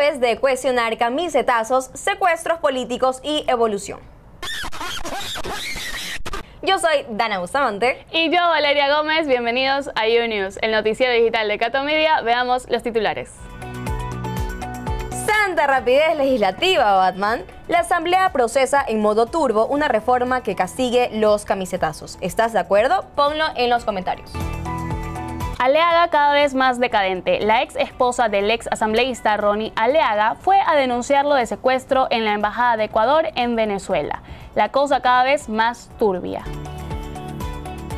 De cuestionar camisetazos, secuestros políticos y evolución. Yo soy Dana Bustamante. Y yo, Valeria Gómez. Bienvenidos a UNews, el noticiero digital de Cato Media. Veamos los titulares. Santa rapidez legislativa, Batman. La Asamblea procesa en modo turbo una reforma que castigue los camisetazos. ¿Estás de acuerdo? Ponlo en los comentarios. Aleaga cada vez más decadente. La ex esposa del ex asambleísta Ronnie Aleaga fue a denunciarlo de secuestro en la Embajada de Ecuador en Venezuela la cosa cada vez más turbia.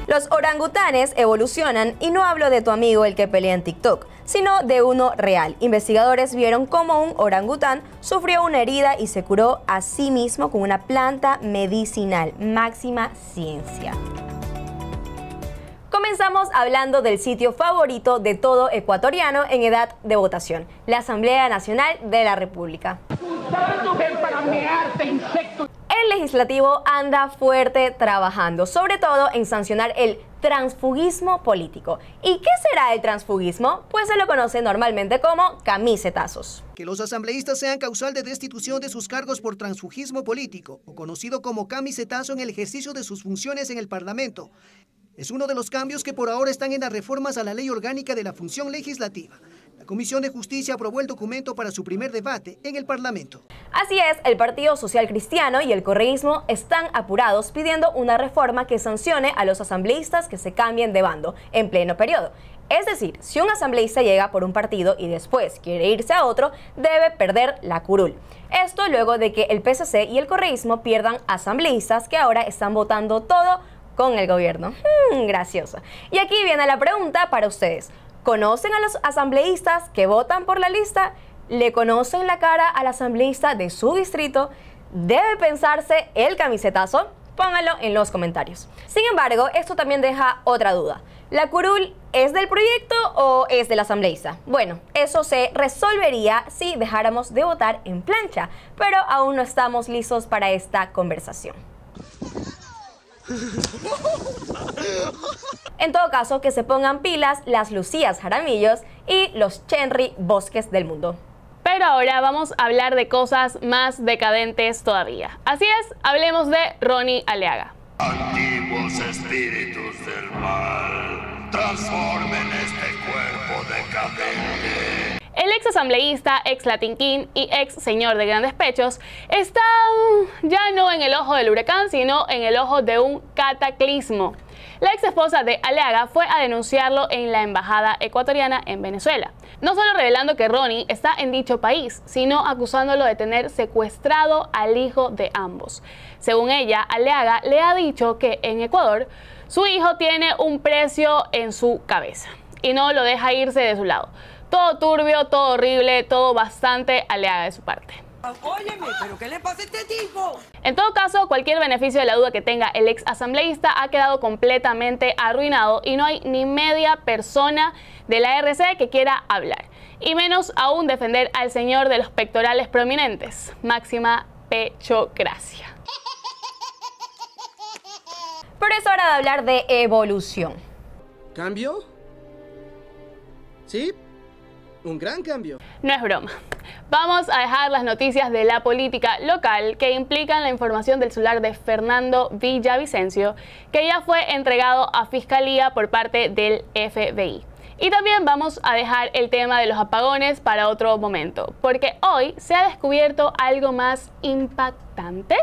Los orangutanes evolucionan y no hablo de tu amigo el que pelea en TikTok, sino de uno real. Investigadores vieron cómo un orangután sufrió una herida y se curó a sí mismo con una planta medicinal. Máxima ciencia. Comenzamos hablando del sitio favorito de todo ecuatoriano en edad de votación, la Asamblea Nacional de la República el legislativo anda fuerte trabajando, sobre todo en sancionar el transfugismo político. ¿Y qué será el transfugismo? Pues se lo conoce normalmente como camisetazos. Que los asambleístas sean causal de destitución de sus cargos por transfugismo político, o conocido como camisetazo en el ejercicio de sus funciones en el Parlamento, es uno de los cambios que por ahora están en las reformas a la ley orgánica de la función legislativa. La Comisión de Justicia aprobó el documento para su primer debate en el Parlamento. Así es, el Partido Social Cristiano y el correísmo están apurados pidiendo una reforma que sancione a los asambleístas que se cambien de bando en pleno periodo. Es decir, si un asambleísta llega por un partido y después quiere irse a otro, debe perder la curul. Esto luego de que el PSC y el correísmo pierdan asambleístas que ahora están votando todo con el gobierno. Hmm, gracioso. Y aquí viene la pregunta para ustedes. ¿Conocen a los asambleístas que votan por la lista? ¿Le conocen la cara al asambleísta de su distrito? ¿Debe pensarse el camisetazo? Pónganlo en los comentarios. Sin embargo, esto también deja otra duda. ¿La curul es del proyecto o es del asambleísta? Bueno, eso se resolvería si dejáramos de votar en plancha, pero aún no estamos listos para esta conversación. En todo caso, que se pongan pilas las Lucías Jaramillos y los Chenry Bosques del mundo. Pero ahora vamos a hablar de cosas más decadentes todavía. Así es, hablemos de Ronnie Aleaga. Antiguos espíritus del mal, transformen este cuerpo decadente ex asambleísta, ex Latin King y ex señor de grandes pechos está mm, ya no en el ojo del huracán, sino en el ojo de un cataclismo. La ex esposa de Aleaga fue a denunciarlo en la embajada ecuatoriana en Venezuela, no solo revelando que Ronnie está en dicho país, sino acusándolo de tener secuestrado al hijo de ambos. Según ella, Aleaga le ha dicho que en Ecuador su hijo tiene un precio en su cabeza y no lo deja irse de su lado. Todo turbio, todo horrible, todo bastante aleada de su parte. Óyeme, ¿pero qué le pasa a este tipo? En todo caso, cualquier beneficio de la duda que tenga el ex asambleísta ha quedado completamente arruinado y no hay ni media persona de la RC que quiera hablar. Y menos aún defender al señor de los pectorales prominentes. Máxima pechocracia. Pero es hora de hablar de evolución. ¿Cambio? ¿Sí? Un gran cambio. No es broma. Vamos a dejar las noticias de la política local que implican la información del celular de Fernando Villavicencio, que ya fue entregado a Fiscalía por parte del FBI. Y también vamos a dejar el tema de los apagones para otro momento, porque hoy se ha descubierto algo más impactante.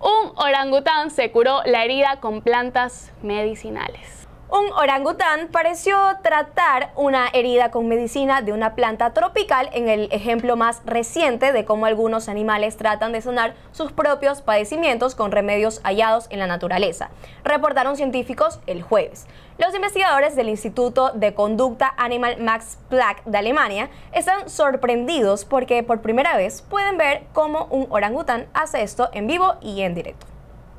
Un orangután se curó la herida con plantas medicinales. Un orangután pareció tratar una herida con medicina de una planta tropical en el ejemplo más reciente de cómo algunos animales tratan de sanar sus propios padecimientos con remedios hallados en la naturaleza, reportaron científicos el jueves. Los investigadores del Instituto de Conducta Animal Max Planck de Alemania están sorprendidos porque por primera vez pueden ver cómo un orangután hace esto en vivo y en directo.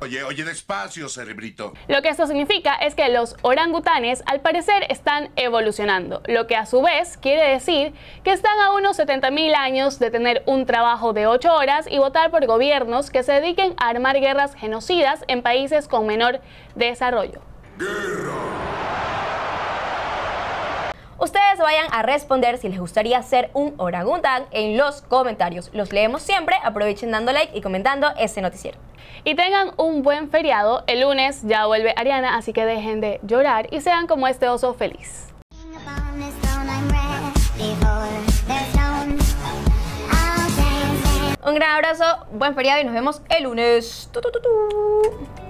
Oye, oye, despacio, cerebrito. Lo que esto significa es que los orangutanes al parecer están evolucionando, lo que a su vez quiere decir que están a unos 70.000 años de tener un trabajo de 8 horas y votar por gobiernos que se dediquen a armar guerras genocidas en países con menor desarrollo. Guerra. Ustedes vayan a responder si les gustaría ser un orangután en los comentarios. Los leemos siempre, aprovechen dando like y comentando este noticiero. Y tengan un buen feriado. El lunes ya vuelve Ariana, así que dejen de llorar y sean como este oso feliz. Un gran abrazo, buen feriado y nos vemos el lunes. Tu, tu, tu.